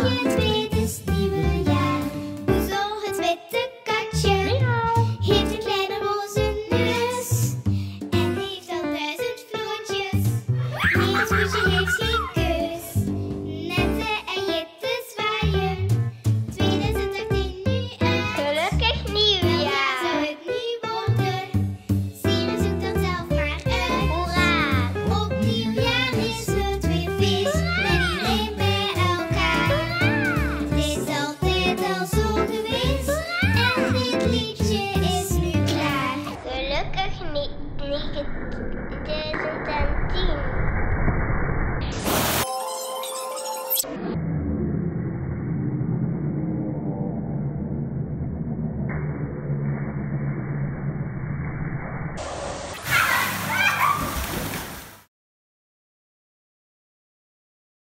Bye. take it to the dentine.